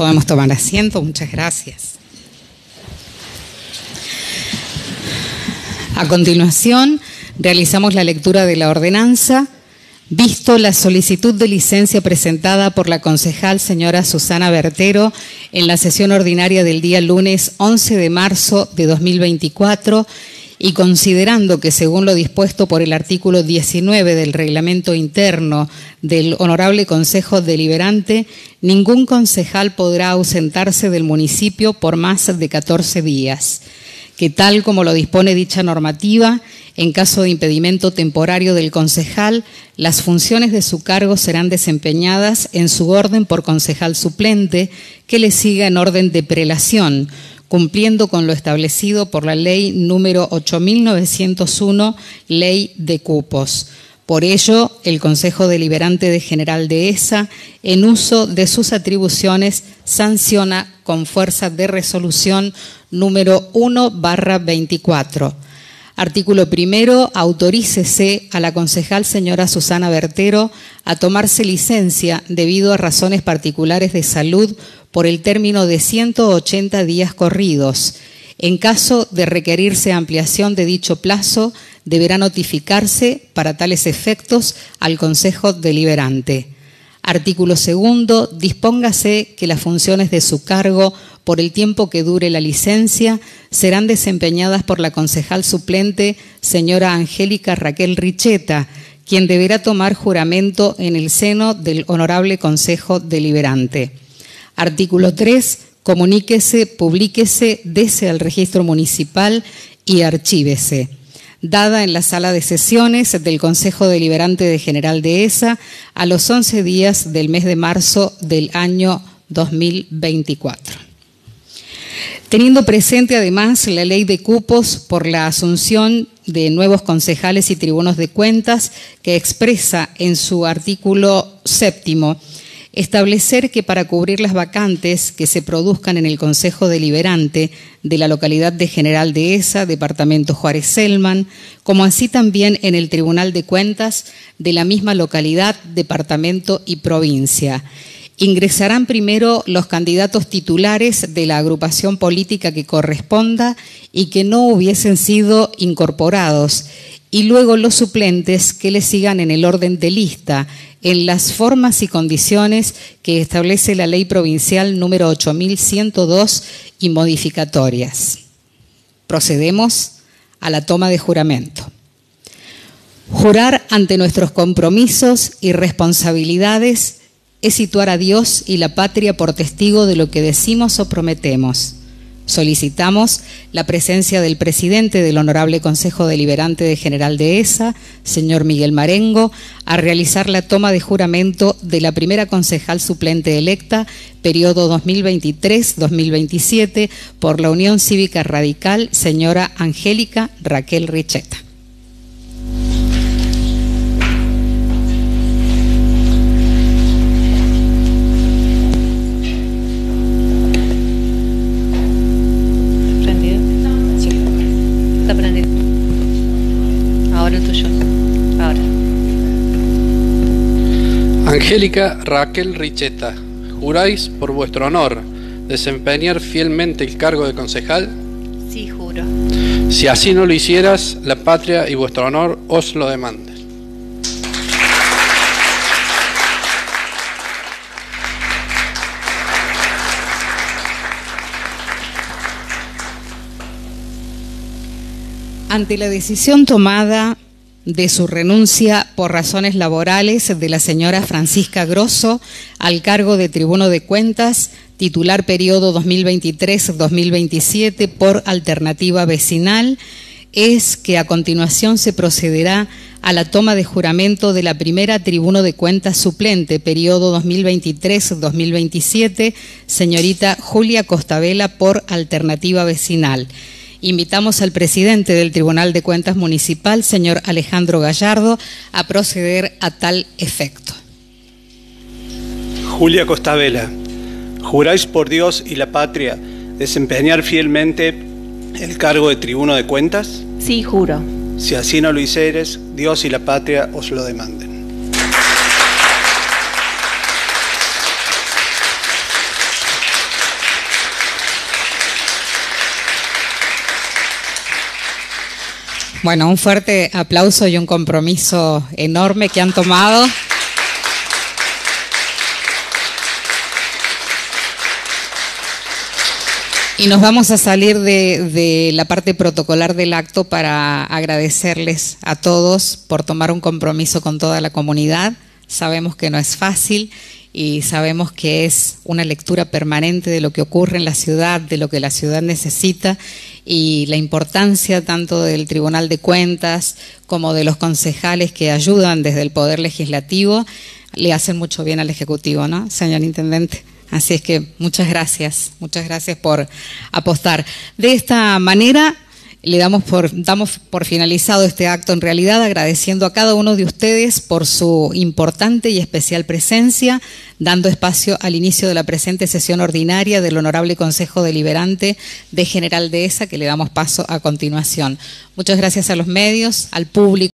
Podemos tomar asiento, muchas gracias. A continuación, realizamos la lectura de la ordenanza, visto la solicitud de licencia presentada por la concejal señora Susana Bertero en la sesión ordinaria del día lunes 11 de marzo de 2024 y considerando que según lo dispuesto por el artículo 19 del reglamento interno del Honorable Consejo Deliberante, ningún concejal podrá ausentarse del municipio por más de 14 días, que tal como lo dispone dicha normativa, en caso de impedimento temporario del concejal, las funciones de su cargo serán desempeñadas en su orden por concejal suplente que le siga en orden de prelación, cumpliendo con lo establecido por la ley número 8901, ley de cupos. Por ello, el Consejo Deliberante de General de ESA, en uso de sus atribuciones, sanciona con fuerza de resolución número 1 barra 24. Artículo primero, autorícese a la concejal señora Susana Bertero a tomarse licencia debido a razones particulares de salud por el término de 180 días corridos. En caso de requerirse ampliación de dicho plazo, deberá notificarse para tales efectos al Consejo Deliberante. Artículo segundo, dispóngase que las funciones de su cargo por el tiempo que dure la licencia serán desempeñadas por la concejal suplente, señora Angélica Raquel Richeta, quien deberá tomar juramento en el seno del Honorable Consejo Deliberante. Artículo 3. Comuníquese, publíquese, dese al registro municipal y archívese. Dada en la sala de sesiones del Consejo Deliberante de General de ESA a los 11 días del mes de marzo del año 2024. Teniendo presente además la ley de cupos por la asunción de nuevos concejales y tribunos de cuentas que expresa en su artículo séptimo establecer que para cubrir las vacantes que se produzcan en el Consejo Deliberante de la localidad de General Dehesa, Departamento Juárez Selman, como así también en el Tribunal de Cuentas de la misma localidad, departamento y provincia. Ingresarán primero los candidatos titulares de la agrupación política que corresponda y que no hubiesen sido incorporados, y luego los suplentes que le sigan en el orden de lista, en las formas y condiciones que establece la ley provincial número 8102 y modificatorias. Procedemos a la toma de juramento. Jurar ante nuestros compromisos y responsabilidades es situar a Dios y la patria por testigo de lo que decimos o prometemos Solicitamos la presencia del presidente del Honorable Consejo Deliberante de General de ESA, señor Miguel Marengo, a realizar la toma de juramento de la primera concejal suplente electa, periodo 2023-2027, por la Unión Cívica Radical, señora Angélica Raquel Richeta. Angélica Raquel Richeta, ¿juráis por vuestro honor desempeñar fielmente el cargo de concejal? Sí, juro. Si así no lo hicieras, la patria y vuestro honor os lo demanden. Ante la decisión tomada de su renuncia por razones laborales de la señora Francisca Grosso al cargo de Tribuno de Cuentas, titular periodo 2023-2027 por alternativa vecinal, es que a continuación se procederá a la toma de juramento de la primera Tribuno de Cuentas suplente, periodo 2023-2027, señorita Julia Costabela por alternativa vecinal. Invitamos al presidente del Tribunal de Cuentas Municipal, señor Alejandro Gallardo, a proceder a tal efecto. Julia Costabela, ¿juráis por Dios y la patria desempeñar fielmente el cargo de tribuno de cuentas? Sí, juro. Si así no lo hicieres, Dios y la patria os lo demanden. Bueno, un fuerte aplauso y un compromiso enorme que han tomado. Y nos vamos a salir de, de, la parte protocolar del acto para agradecerles a todos por tomar un compromiso con toda la comunidad. Sabemos que no es fácil y sabemos que es una lectura permanente de lo que ocurre en la ciudad, de lo que la ciudad necesita y la importancia tanto del Tribunal de Cuentas como de los concejales que ayudan desde el Poder Legislativo le hacen mucho bien al Ejecutivo, ¿no, señor Intendente? Así es que muchas gracias, muchas gracias por apostar. De esta manera le damos por, damos por finalizado este acto en realidad agradeciendo a cada uno de ustedes por su importante y especial presencia, dando espacio al inicio de la presente sesión ordinaria del Honorable Consejo Deliberante de General Dehesa, que le damos paso a continuación. Muchas gracias a los medios, al público.